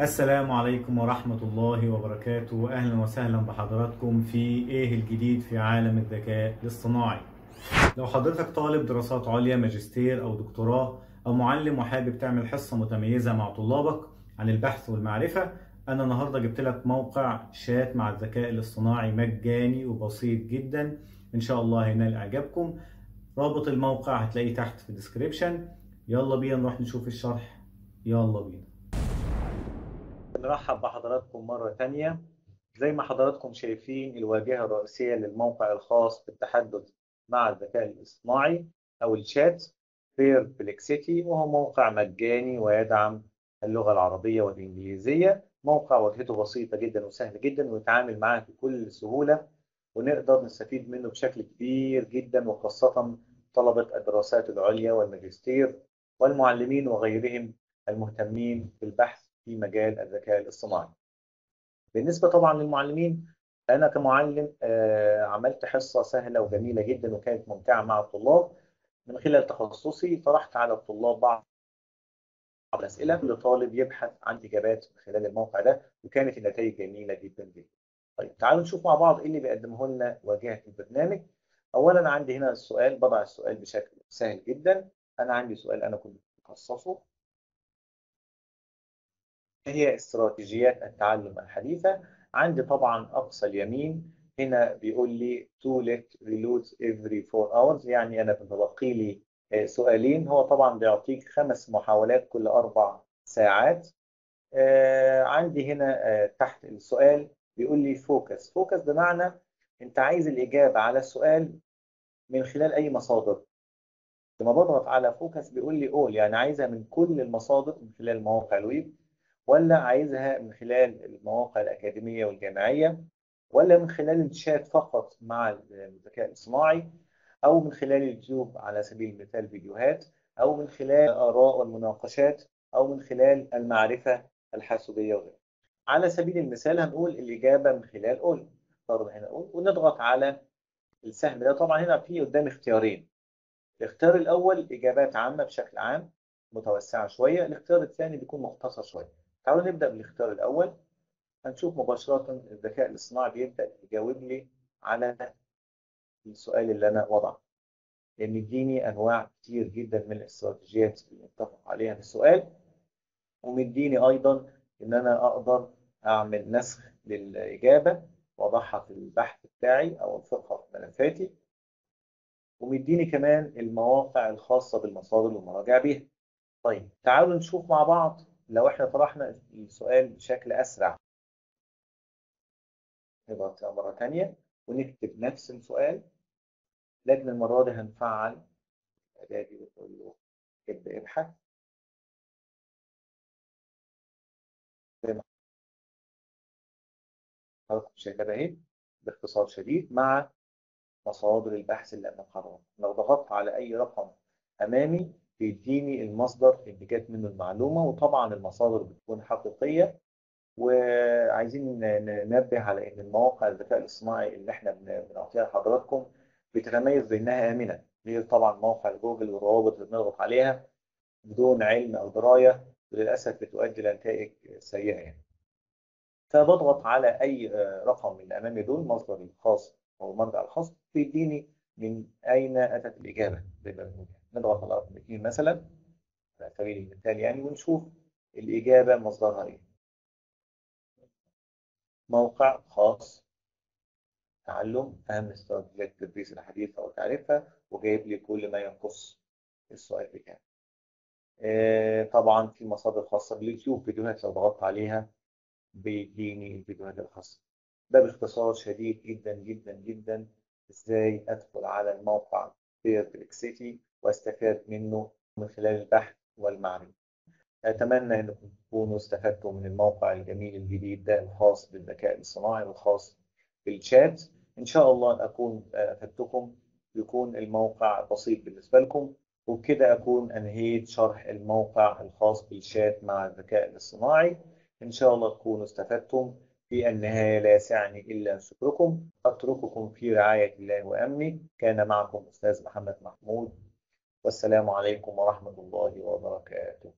السلام عليكم ورحمة الله وبركاته. أهلا وسهلا بحضراتكم في إيه الجديد في عالم الذكاء الاصطناعي. لو حضرتك طالب دراسات عليا ماجستير أو دكتوراه أو معلم وحابب تعمل حصة متميزة مع طلابك عن البحث والمعرفة أنا النهاردة جبت لك موقع شات مع الذكاء الاصطناعي مجاني وبسيط جدا. إن شاء الله هينال إعجابكم. رابط الموقع هتلاقيه تحت في الديسكريبشن يلا بينا نروح نشوف الشرح. يلا بينا. نرحب بحضراتكم مرة تانية. زي ما حضراتكم شايفين الواجهة الرئيسية للموقع الخاص بالتحدث مع الذكاء الاصطناعي أو الشات بيربلكسيتي وهو موقع مجاني ويدعم اللغة العربية والإنجليزية. موقع واجهته بسيطة جدا وسهل جدا ونتعامل معاه بكل سهولة ونقدر نستفيد منه بشكل كبير جدا وخاصة طلبة الدراسات العليا والماجستير والمعلمين وغيرهم المهتمين بالبحث في مجال الذكاء الاصطناعي. بالنسبة طبعا للمعلمين أنا كمعلم عملت حصة سهلة وجميلة جدا وكانت ممتعة مع الطلاب من خلال تخصصي طرحت على الطلاب بعض الأسئلة لطالب يبحث عن إجابات من خلال الموقع ده وكانت النتائج جميلة جدا جدا. طيب تعالوا نشوف مع بعض إيه اللي بيقدمه لنا واجهة البرنامج. أولا عندي هنا السؤال بضع السؤال بشكل سهل جدا. أنا عندي سؤال أنا كنت مخصصه هي استراتيجيات التعلم الحديثة. عندي طبعا أقصى اليمين. هنا بيقول لي to let reload every 4 hours. يعني أنا بتبقي لي سؤالين. هو طبعا بيعطيك خمس محاولات كل أربع ساعات. آه عندي هنا آه تحت السؤال بيقول لي focus focus بمعنى أنت عايز الإجابة على السؤال من خلال أي مصادر. لما بضغط على focus بيقول لي أول يعني عايزها من كل المصادر من خلال مواقع الويب. ولا عايزها من خلال المواقع الأكاديمية والجامعية ولا من خلال الشات فقط مع الذكاء الاصطناعي أو من خلال اليوتيوب على سبيل المثال فيديوهات أو من خلال الآراء والمناقشات أو من خلال المعرفة الحاسوبية وغيرها. على سبيل المثال هنقول الإجابة من خلال أول اختار هنا أول ونضغط على السهم ده. طبعا هنا في قدام اختيارين. الاختيار الأول إجابات عامة بشكل عام متوسعة شوية. الاختيار الثاني بيكون مختصر شوية. تعالوا نبدأ بالاختيار الأول. هنشوف مباشرة الذكاء الاصطناعي بيبدأ يجاوب لي على السؤال اللي أنا وضعه لأن يديني أنواع كتير جدا من الاستراتيجيات اللي متفق عليها في السؤال ومديني أيضا إن أنا أقدر أعمل نسخ للإجابة وأضعها في البحث بتاعي أو أنفقها في ملفاتي ومديني كمان المواقع الخاصة بالمصادر والمراجع بيها. طيب تعالوا نشوف مع بعض لو إحنا طرحنا السؤال بشكل أسرع نضغط مرة ثانية ونكتب نفس السؤال. لكن المرة دي هنفعل الأداة دي بتقول له ابدأ ابحث. زي ما شايفين أهي باختصار شديد مع مصادر البحث اللي امام حضرتك. لو ضغطت على أي رقم أمامي بيديني المصدر اللي جت منه المعلومة وطبعا المصادر بتكون حقيقية وعايزين ننبه على إن المواقع الذكاء الاصطناعي اللي إحنا بنعطيها لحضراتكم بتتميز بإنها آمنة غير طبعا موقع جوجل والروابط اللي بنضغط عليها بدون علم أو دراية وللأسف بتؤدي لنتائج سيئة يعني. فبضغط على أي رقم من أمامي دول مصدري الخاص أو المرجع الخاص بيديني من أين أتت الإجابة زي ما بنقول نضغط على رقم 2 مثلا على سبيل المثال يعني ونشوف الإجابة مصدرها إيه. موقع خاص تعلم أهم استراتيجيات التدريس الحديثة وتعريفها وجايب لي كل ما يخص السؤال بتاعي. آه طبعا في مصادر خاصة باليوتيوب فيديوهات لو ضغطت عليها بيديني الفيديوهات الخاصة. ده باختصار شديد جدا جدا جدا إزاي أدخل على الموقع بيربلكسيتي وأستفاد منه من خلال البحث والمعرفة. أتمنى أنكم تكونوا استفدتوا من الموقع الجميل الجديد ده الخاص بالذكاء الاصطناعي والخاص بالشات. إن شاء الله أكون أفدتكم يكون الموقع بسيط بالنسبة لكم وبكده أكون أنهيت شرح الموقع الخاص بالشات مع الذكاء الاصطناعي. إن شاء الله تكونوا استفدتم. في النهاية لا يسعني إلا شكركم أترككم في رعاية الله وأمنه. كان معكم أستاذ محمد محمود. والسلام عليكم ورحمة الله وبركاته.